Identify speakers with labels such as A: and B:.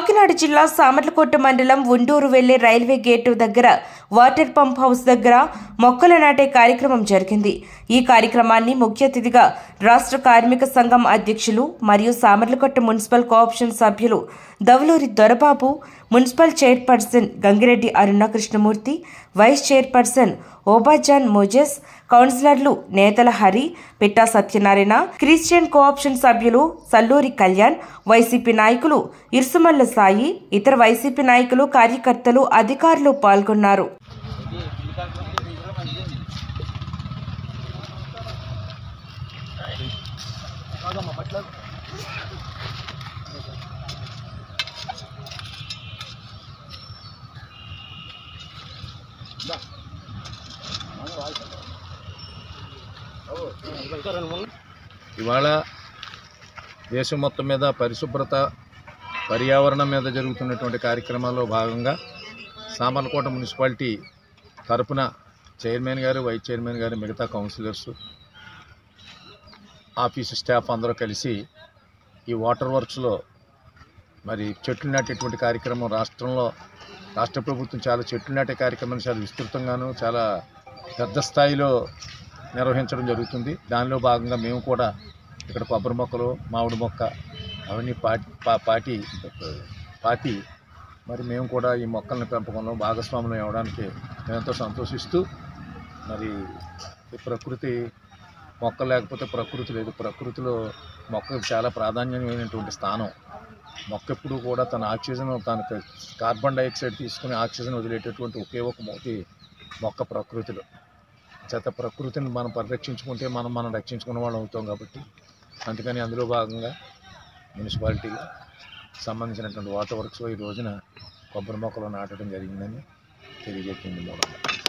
A: కాకినాడ జిల్లా సామర్లకోట మండలం ఉండూరు వెళ్ళే రైల్వే గేటు దగ్గర వాటర్ పంప్ హౌస్ దగ్గర మొక్కలు నాటే కార్యక్రమం జరిగింది. ఈ కార్యక్రమాన్ని ముఖ్య అతిథిగా రాష్ట్ర కార్మిక సంఘం అధ్యక్షులు మరియు సామర్లకోట మున్సిపల్ కోఆప్షన్ సభ్యులు Davaluri Dorababu municipal chairperson Gangireddy Aruna Krishnamurthy vice chairperson Obajan Moses కౌన్సిలర్లు Netala Hari Pitta Satyanarayana Christian co option సభ్యులు సల్లూరి కళ్యాణ్ వైసీపీ నాయకులు ఇరుసుమల్ల సాయి ఇతర వైసీపీ నాయకులు కార్యకర్తలు అధికారులు పాల్గొన్నారు.
B: ఇవాళ దేశం మొత్తం మీద పరిశుభ్రత పర్యావరణం మీద జరుగుతున్నటువంటి కార్యక్రమాల్లో భాగంగా సామర్లకోట మున్సిపాలిటీ తరపున చైర్మన్ గారు వైస్ చైర్మన్ గారు మిగతా కౌన్సిలర్స్ ఆఫీసు స్టాఫ్ అందరూ కలిసి ఈ వాటర్ వర్క్స్లో మరి చెట్లు నాటేటువంటి కార్యక్రమం రాష్ట్రంలో రాష్ట్ర ప్రభుత్వం చాలా చెట్లు నాటే కార్యక్రమాన్ని చాలా విస్తృతంగాను చాలా పెద్ద స్థాయిలో నిర్వహించడం జరుగుతుంది. దానిలో భాగంగా మేము కూడా ఇక్కడ కొబ్బరి మొక్కలు మామిడి మొక్క అవన్నీ పాటి పా- పాటి పాతి మరి మేము కూడా ఈ మొక్కల్ని పెంపకంలో భాగస్వాములు అవ్వడానికి ఎంతో సంతోషిస్తూ మరి ఈ ప్రకృతి మొక్క లేకపోతే ప్రకృతి లేదు. ప్రకృతిలో మొక్కకు చాలా ప్రాధాన్యమైనటువంటి స్థానం. మొక్క ఎప్పుడు కూడా తన ఆక్సిజన్ తన కార్బన్ డైఆక్సైడ్ తీసుకుని ఆక్సిజన్ వదిలేటటువంటి ఒకే ఒక మొక్క మొక్క ప్రకృతిలో. చేత ప్రకృతిని మనం పరిరక్షించుకుంటే మనం మనం రక్షించుకున్న వాళ్ళం అవుతాం కాబట్టి అందుకని అందులో భాగంగా మున్సిపాలిటీలో సంబంధించినటువంటి వాటర్ వర్క్స్లో ఈ రోజున కొబ్బరి మొక్కలు నాటడం జరిగిందని తెలియజేస్తుంది మూలంగా.